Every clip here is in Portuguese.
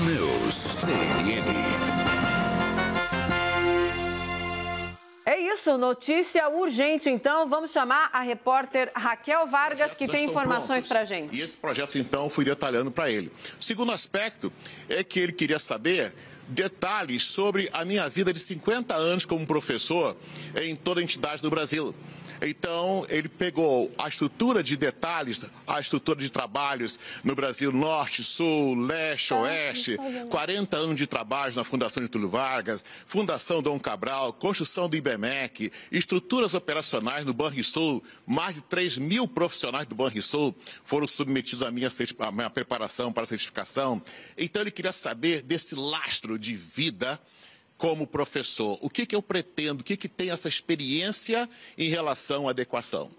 News, CNN. É isso, notícia urgente. Então, vamos chamar a repórter Raquel Vargas, que tem informações para gente. E esse projeto, então, fui detalhando para ele. O segundo aspecto é que ele queria saber detalhes sobre a minha vida de 50 anos como professor em toda a entidade do Brasil. Então, ele pegou a estrutura de detalhes, a estrutura de trabalhos no Brasil Norte, Sul, Leste, Oeste, 40 anos de trabalho na Fundação de Túlio Vargas, Fundação Dom Cabral, construção do IBMEC, estruturas operacionais no Banrisul, mais de 3 mil profissionais do Banrisul foram submetidos à minha, à minha preparação para certificação. Então, ele queria saber desse lastro de vida como professor? O que, que eu pretendo? O que, que tem essa experiência em relação à adequação?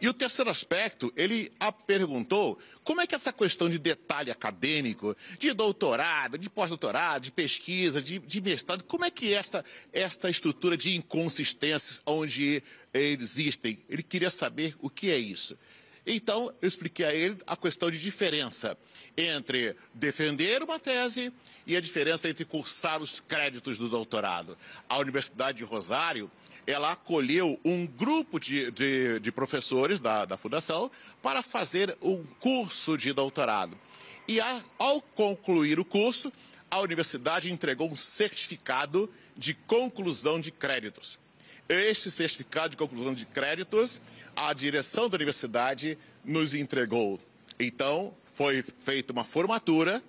E o terceiro aspecto, ele perguntou como é que essa questão de detalhe acadêmico, de doutorado, de pós-doutorado, de pesquisa, de, de, mestrado, como é que esta, esta estrutura de inconsistências onde existem? Ele queria saber o que é isso. Então, eu expliquei a ele a questão de diferença entre defender uma tese e a diferença entre cursar os créditos do doutorado. A Universidade de Rosário, ela acolheu um grupo de, de, de professores da, da Fundação para fazer um curso de doutorado. E a, ao concluir o curso, a universidade entregou um certificado de conclusão de créditos. Este certificado de conclusão de créditos, a direção da universidade nos entregou. Então, foi feita uma formatura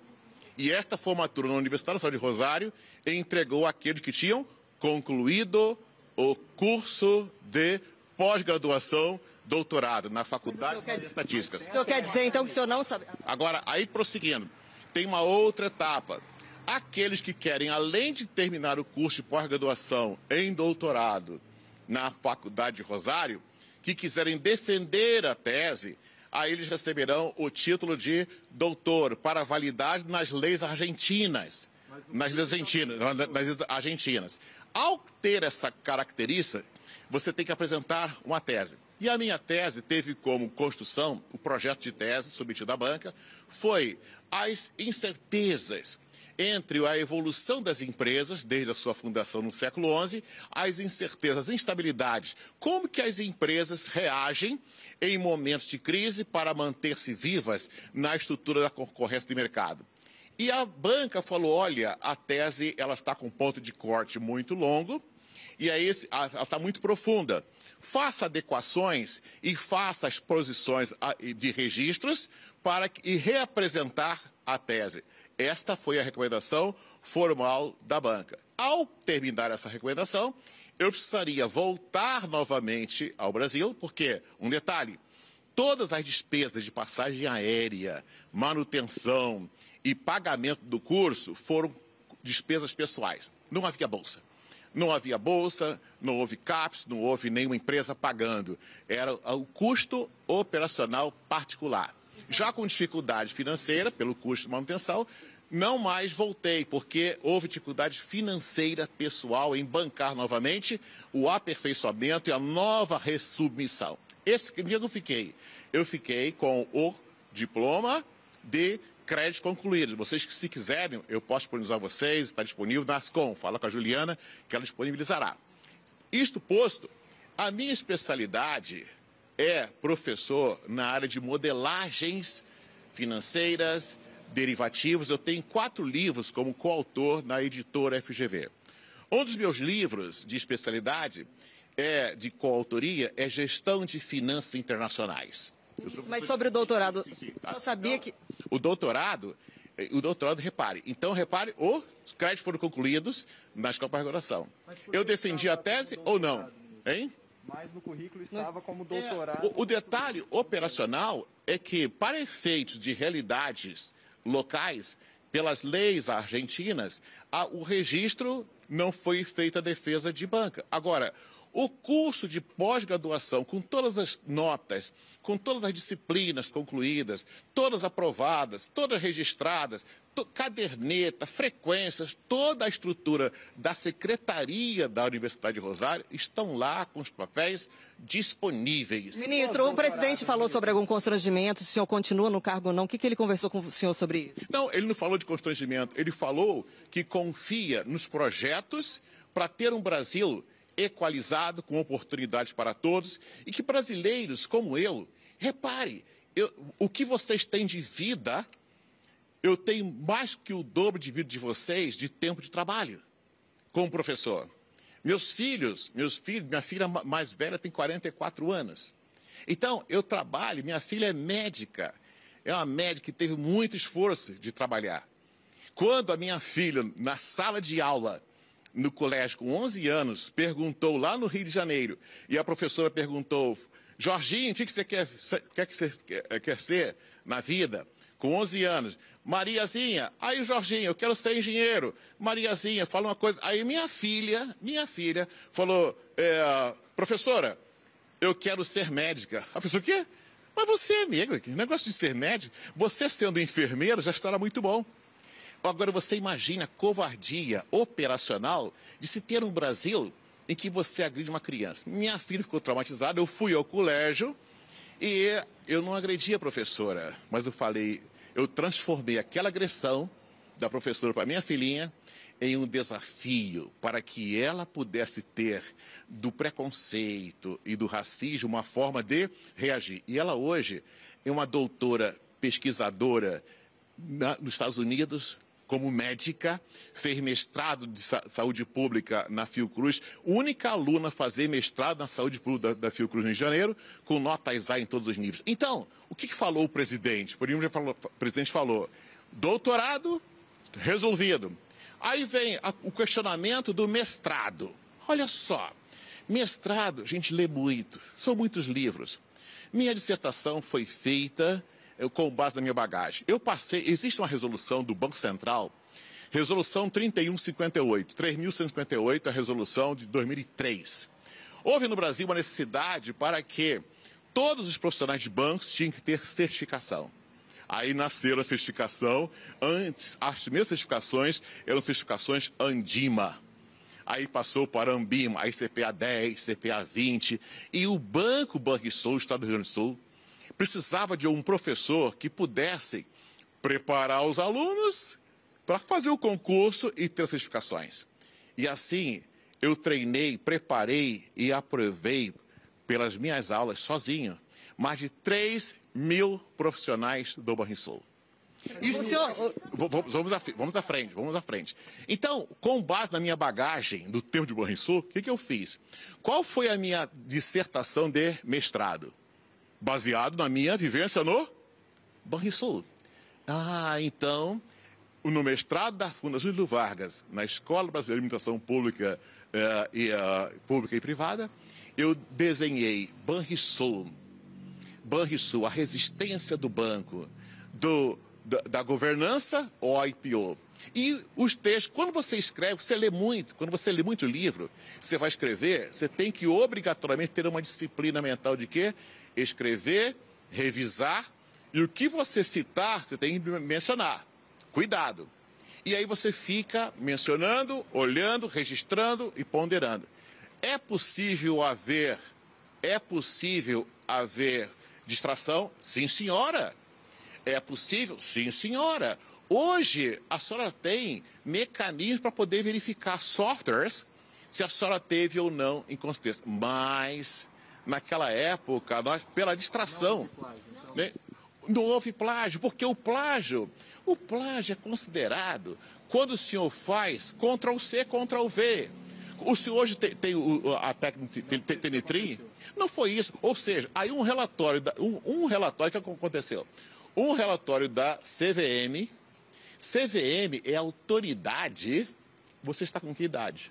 e esta formatura na Universidade Nacional de Rosário entregou aqueles que tinham concluído o curso de pós-graduação, doutorado na Faculdade de Estatísticas. O senhor quer dizer, então, que o senhor não sabe? Agora, aí prosseguindo, tem uma outra etapa. Aqueles que querem, além de terminar o curso de pós-graduação em doutorado na Faculdade de Rosário, que quiserem defender a tese, aí eles receberão o título de doutor para validade nas leis argentinas. Nas leis argentinas, nas leis argentinas. Ao ter essa característica, você tem que apresentar uma tese. E a minha tese teve como construção, o projeto de tese submetido à banca, foi as incertezas entre a evolução das empresas, desde a sua fundação no século XI, as incertezas, as instabilidades. Como que as empresas reagem em momentos de crise para manter-se vivas na estrutura da concorrência de mercado? E a banca falou, olha, a tese ela está com ponto de corte muito longo e aí ela está muito profunda. Faça adequações e faça as posições de registros para e reapresentar a tese. Esta foi a recomendação formal da banca. Ao terminar essa recomendação, eu precisaria voltar novamente ao Brasil, porque, um detalhe, todas as despesas de passagem aérea, manutenção e pagamento do curso foram despesas pessoais. Não havia bolsa. Não havia bolsa, não houve CAPES, não houve nenhuma empresa pagando. Era o custo operacional particular. Já com dificuldade financeira, pelo custo de manutenção, não mais voltei, porque houve dificuldade financeira pessoal em bancar novamente o aperfeiçoamento e a nova resubmissão. Esse dia eu não fiquei. Eu fiquei com o diploma de crédito concluído. Vocês que se quiserem, eu posso disponibilizar vocês, está disponível na Ascom. Fala com a Juliana que ela disponibilizará. Isto posto, a minha especialidade é professor na área de modelagens financeiras, derivativos. Eu tenho quatro livros como coautor na editora FGV. Um dos meus livros de especialidade é de coautoria é Gestão de Finanças Internacionais. Isso, mas sobre o doutorado, sim, sim, tá. sabia que... O doutorado, eh, o doutorado, repare, então repare, os créditos foram concluídos na escola para regulação. Eu defendi a tese ou não? Hein? Mas no currículo estava como doutorado. É, o, o, detalhe operacional é que, para efeitos de realidades locais, pelas leis argentinas, a, o registro não foi feita a defesa de banca. Agora, O curso de pós-graduação, com todas as notas, com todas as disciplinas concluídas, todas aprovadas, todas registradas, caderneta, frequências, toda a estrutura da secretaria da Universidade de Rosário estão lá com os papéis disponíveis. Ministro, o presidente falou sobre algum constrangimento, se o senhor continua no cargo ou não. O que, que ele conversou com o senhor sobre isso? Não, ele não falou de constrangimento, ele falou que confia nos projetos para ter um Brasil equalizado, com oportunidades para todos, e que brasileiros como eu, repare, eu, o que vocês têm de vida eu tenho mais que o dobro de vida de vocês de tempo de trabalho como professor. Meus filhos, meus filhos, minha filha mais velha tem 44 anos. Então, eu trabalho, minha filha é médica. É uma médica que teve muito esforço de trabalhar. Quando a minha filha, na sala de aula, no colégio, com 11 anos, perguntou lá no Rio de Janeiro, e a professora perguntou, Jorginho, o que você quer, quer, que você quer ser na vida? Com 11 anos. Mariazinha, aí Jorginho, eu quero ser engenheiro. Mariazinha, fala uma coisa. Aí minha filha, minha filha, falou, é, professora, eu quero ser médica. A professora, o quê? Mas você é negra, que negócio de ser médico. Você sendo enfermeira já estará muito bom. Agora você imagina a covardia operacional de se ter um Brasil em que você agride uma criança. Minha filha ficou traumatizada, eu fui ao colégio e eu não agredi a professora, mas eu falei, eu transformei aquela agressão da professora para minha filhinha em um desafio para que ela pudesse ter do preconceito e do racismo uma forma de reagir. E ela hoje é uma doutora pesquisadora na, nos Estados Unidos, como médica, fez mestrado de sa saúde pública na Fiocruz, única aluna a fazer mestrado na saúde pública da, da Fiocruz no Rio de Janeiro, com notas A em todos os níveis. Então, o que, que falou o presidente? Por exemplo, falou, o presidente falou, doutorado resolvido. Aí vem a, o questionamento do mestrado. Olha só, mestrado, a gente lê muito, são muitos livros. Minha dissertação foi feita com base na minha bagagem. Eu passei, existe uma resolução do Banco Central, resolução 3158, 3158, a resolução de 2003. Houve no Brasil uma necessidade para que todos os profissionais de bancos tinham que ter certificação. Aí nasceram a certificação, antes, as primeiras certificações eram certificações Andima. Aí passou para Ambima, aí CPA 10, CPA 20, e o Banco Banrisul, Estado do Rio Grande do Sul, precisava de um professor que pudesse preparar os alunos para fazer o concurso e ter certificações. E assim, eu treinei, preparei e aprovei pelas minhas aulas sozinho mais de 3 mil profissionais do Banrisul. Isso, senhor... vamos, à, vamos à frente, vamos à frente. Então, com base na minha bagagem do tempo de Banrisul, o que, que eu fiz? Qual foi a minha dissertação de mestrado? Baseado na minha vivência no Banrisul. Ah, então, no mestrado da Fundação Júlio Vargas, na Escola Brasileira de Imitação Pública, eh, e, uh, Pública e Privada, eu desenhei Banrisul, Banrisul, a resistência do banco, do, da, da governança ao IPO. E os textos, quando você escreve, você lê muito, quando você lê muito livro, você vai escrever, você tem que obrigatoriamente ter uma disciplina mental de quê? escrever, revisar e o que você citar, você tem que mencionar. Cuidado. E aí você fica mencionando, olhando, registrando e ponderando. É possível haver, é possível haver distração? Sim, senhora. É possível? Sim, senhora. Hoje, a senhora tem mecanismos para poder verificar softwares se a senhora teve ou não inconsistência. Mas naquela época, nós, pela distração. Não houve, plágio, então. né? não houve plágio, porque o plágio, o plágio é considerado quando o senhor faz Ctrl C, Ctrl V. O senhor hoje tem, tem a técnica Tenetrim? Não foi isso. Ou seja, aí um relatório, da, um, um relatório que aconteceu. Um relatório da CVM. CVM é autoridade. Você está com que idade?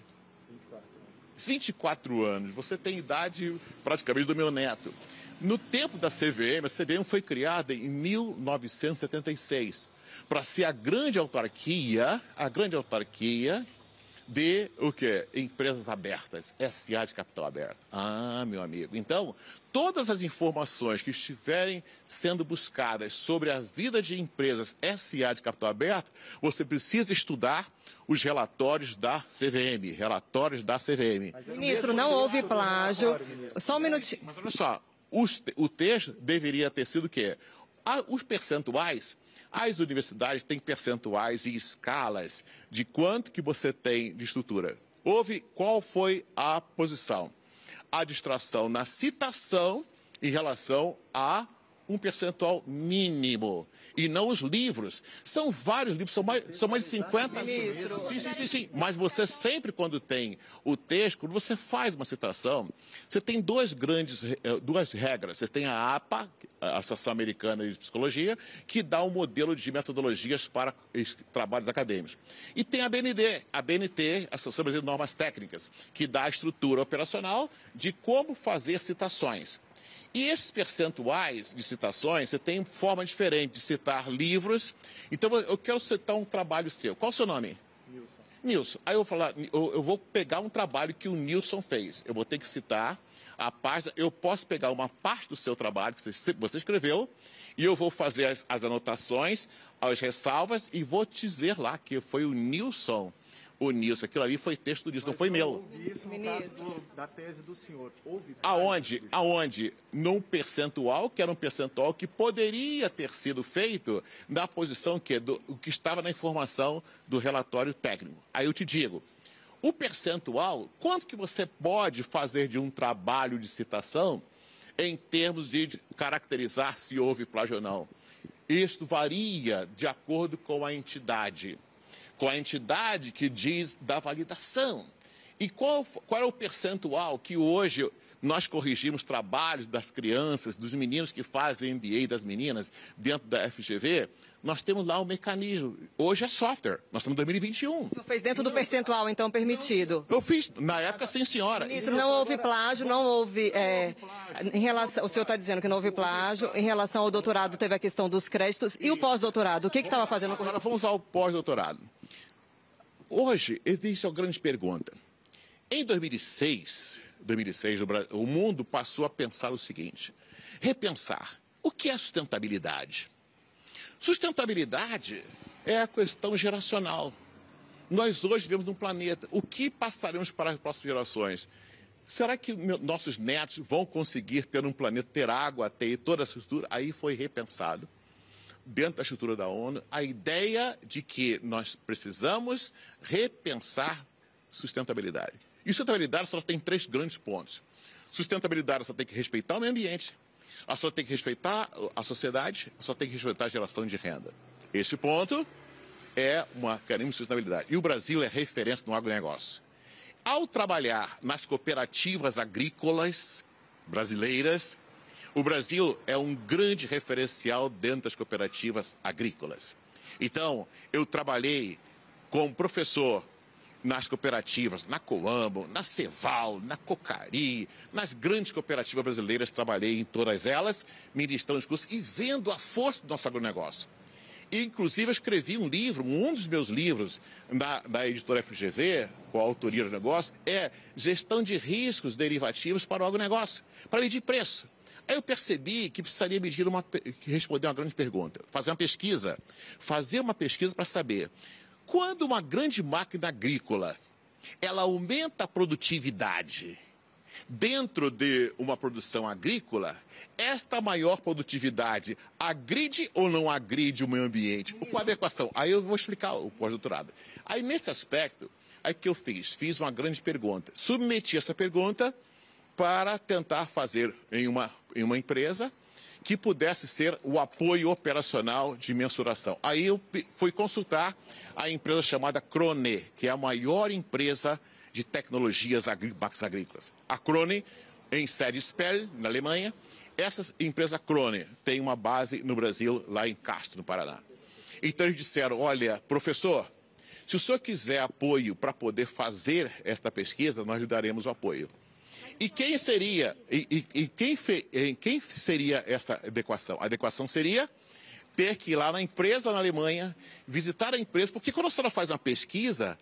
24 anos, você tem idade praticamente do meu neto. No tempo da CVM, a CVM foi criada em 1976 para ser a grande autarquia, a grande autarquia de o quê? Empresas abertas, SA de capital aberto. Ah, meu amigo. Então, todas as informações que estiverem sendo buscadas sobre a vida de empresas SA de capital aberto, você precisa estudar os relatórios da CVM, relatórios da CVM. Ministro, não houve plágio. Só um minutinho. Mas olha só, os, o texto deveria ter sido o quê? Ah, os percentuais as universidades têm percentuais e escalas de quanto que você tem de estrutura. Houve qual foi a posição? A distração na citação em relação a um percentual mínimo. E não os livros. São vários livros, são mais, são mais de 50. Ministro. Sim, sim, sim, sim. Mas você sempre, quando tem o texto, quando você faz uma citação, você tem duas grandes eh, duas regras. Você tem a APA, a Associação Americana de Psicologia, que dá um modelo de metodologias para trabalhos acadêmicos. E tem a BND, a BNT, Associação Brasileira de Normas Técnicas, que dá a estrutura operacional de como fazer citações. E esses percentuais de citações, você tem forma diferente de citar livros. Então, eu quero citar um trabalho seu. Qual o seu nome? Nilson. Nilson. Aí eu vou falar, eu vou pegar um trabalho que o Nilson fez. Eu vou ter que citar a página. Eu posso pegar uma parte do seu trabalho que você escreveu e eu vou fazer as, as anotações, as ressalvas e vou dizer lá que foi o Nilson o Nilson. Aquilo ali foi texto disso, não foi meu. Isso no caso da tese do senhor. Houve Aonde? Aonde? Num percentual, que era um percentual que poderia ter sido feito na posição que, do, que estava na informação do relatório técnico. Aí eu te digo, o percentual, quanto que você pode fazer de um trabalho de citação em termos de caracterizar se houve plágio ou não? Isto varia de acordo com a entidade com a entidade que diz da validação. E qual, qual é o percentual que hoje nós corrigimos trabalhos das crianças, dos meninos que fazem MBA das meninas dentro da FGV? Nós temos lá um mecanismo. Hoje é software. Nós estamos em 2021. O senhor fez dentro do percentual, então, permitido? Eu fiz. Na época, sim, senhora. Ministro, não houve plágio, não houve... É, em relação, o senhor está dizendo que não houve plágio. Em relação ao doutorado, teve a questão dos créditos. E o pós-doutorado? O que estava fazendo Agora, vamos ao pós-doutorado. Hoje, existe uma grande pergunta. Em 2006, 2006 o mundo passou a pensar o seguinte: repensar. O que é sustentabilidade? Sustentabilidade é a questão geracional. Nós hoje vivemos num planeta. O que passaremos para as próximas gerações? Será que nossos netos vão conseguir ter um planeta, ter água, ter toda a estrutura? Aí foi repensado dentro da estrutura da ONU, a ideia de que nós precisamos repensar sustentabilidade. E sustentabilidade só tem três grandes pontos. Sustentabilidade só tem que respeitar o meio ambiente, ela só tem que respeitar a sociedade, só tem que respeitar a geração de renda. Esse ponto é uma carinho de sustentabilidade. E o Brasil é referência no agronegócio. Ao trabalhar nas cooperativas agrícolas brasileiras, o Brasil é um grande referencial dentro das cooperativas agrícolas. Então, eu trabalhei como professor nas cooperativas, na Coambo, na Ceval, na Cocari, nas grandes cooperativas brasileiras, trabalhei em todas elas, ministrando os cursos e vendo a força do nosso agronegócio. Inclusive, eu escrevi um livro, um dos meus livros, da, da editora FGV, com a autoria do negócio, é Gestão de Riscos Derivativos para o Agronegócio, para medir preço. Aí eu percebi que precisaria medir uma, responder uma grande pergunta, fazer uma pesquisa, fazer uma pesquisa para saber quando uma grande máquina agrícola ela aumenta a produtividade dentro de uma produção agrícola, esta maior produtividade agride ou não agride o meio ambiente? Com a adequação. Aí eu vou explicar o pós-doutorado. Aí nesse aspecto, aí que eu fiz? Fiz uma grande pergunta. Submeti essa pergunta para tentar fazer em uma, em uma empresa que pudesse ser o apoio operacional de mensuração. Aí eu fui consultar a empresa chamada Crone, que é a maior empresa de tecnologias agrícolas. A Crone, em sede Spell, na Alemanha. Essa empresa Crone tem uma base no Brasil, lá em Castro, no Paraná. Então eles disseram, olha, professor, se o senhor quiser apoio para poder fazer esta pesquisa, nós lhe daremos o apoio. E quem seria, e, e, e quem, fe, quem seria essa adequação? A adequação seria ter que ir lá na empresa na Alemanha, visitar a empresa, porque quando a senhora faz uma pesquisa,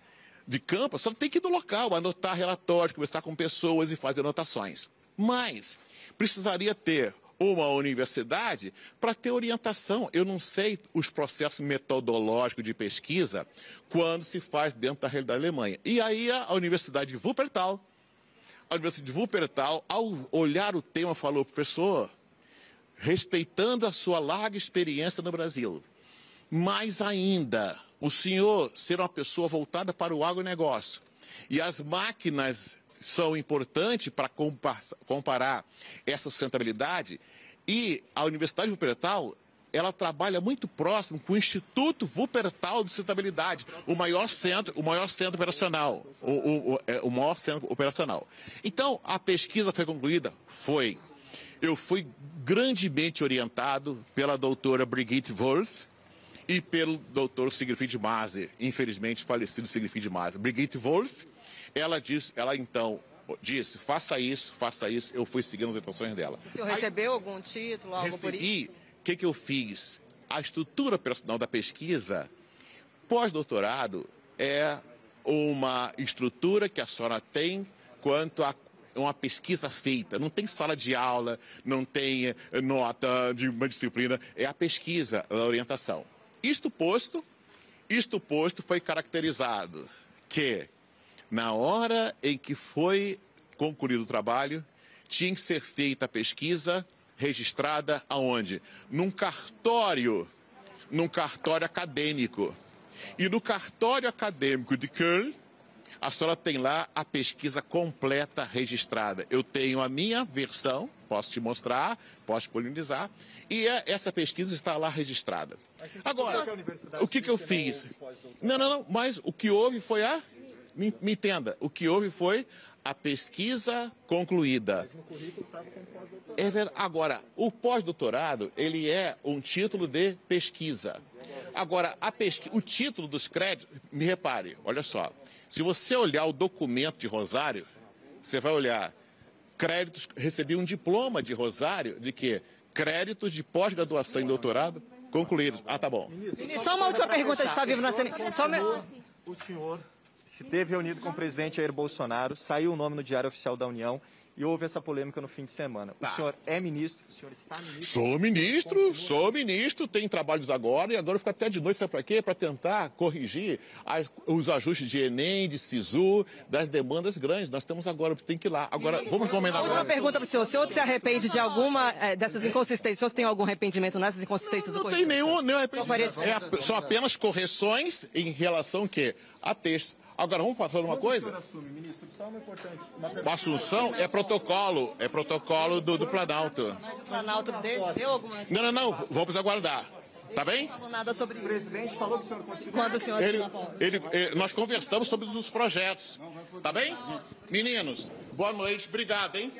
de campo, só tem que ir no local, anotar relatórios, conversar com pessoas e fazer anotações. Mas precisaria ter uma universidade para ter orientação. Eu não sei os processos metodológicos de pesquisa quando se faz dentro da realidade da Alemanha. E aí a Universidade de Wuppertal, a Universidade de Wuppertal, ao olhar o tema, falou, professor, respeitando a sua larga experiência no Brasil, mais ainda, o senhor ser uma pessoa voltada para o agronegócio e as máquinas são importantes para comparar essa sustentabilidade. E a Universidade de Wuppertal, ela trabalha muito próximo com o Instituto Wuppertal de Sustentabilidade, o maior centro, o maior centro operacional, o, o, o, é, o maior centro operacional. Então, a pesquisa foi concluída? Foi. Eu fui grandemente orientado pela doutora Brigitte Wolff, e pelo doutor Siegfried Maser, infelizmente falecido Siegfried Maser. Brigitte Wolff ela disse, ela então disse, faça isso, faça isso. Eu fui seguindo as orientações dela. O senhor recebeu algum título, algo recebi, por isso? O que, que eu fiz? A estrutura operacional da pesquisa, pós-doutorado, é uma estrutura que a senhora tem quanto a uma pesquisa feita. Não tem sala de aula, não tem eh, nota de uma disciplina, é a pesquisa, a orientação. Isto posto, isto posto foi caracterizado que na hora em que foi concluído o trabalho, tinha que ser feita a pesquisa registrada aonde? Num cartório, num cartório acadêmico. E no cartório acadêmico de Köln, a senhora tem lá a pesquisa completa registrada. Eu tenho a minha versão, posso te mostrar, posso polinizar, e é, essa pesquisa está lá registrada. Agora, o que, que eu fiz? Não, não, não, mas o que houve foi a me, me entenda, o que houve foi a pesquisa concluída. É verdade. Agora, o pós-doutorado, ele é um título de pesquisa. Agora, a pesqui... o título dos créditos, me repare, olha só. Se você olhar o documento de Rosário, você vai olhar créditos, recebi um diploma de Rosário de que créditos de pós-graduação e doutorado concluídos. Ah, tá bom. Ministro, só uma última pergunta, está vivo na cena. Só me... O senhor se teve reunido com o presidente Jair Bolsonaro, saiu o nome no Diário Oficial da União e houve essa polêmica no fim de semana. O tá. senhor é ministro? O senhor está ministro? Sou ministro, sou ministro, tem trabalhos agora e agora fica até de noite, sabe para quê? Para tentar corrigir as, os ajustes de Enem, de SISU, das demandas grandes. Nós temos agora, tem que ir lá. Agora, vamos comentar agora. Última pergunta para o senhor. O senhor se arrepende de alguma é, dessas inconsistências? O senhor tem algum arrependimento nessas inconsistências não, Não tem nenhum, nenhum arrependimento. É, são apenas correções em relação que a texto. Agora, vamos falar uma coisa? Assume, ministro, só uma importante. Uma Assunção é protocolo, é protocolo do, do Planalto. Mas o Planalto deu alguma Não, não, não, vamos aguardar. Tá bem? Não falou nada sobre isso. O presidente falou que o senhor continua. Quando o senhor ele, ele, ele, Nós conversamos sobre os projetos. Tá bem? Meninos, boa noite, obrigado, hein?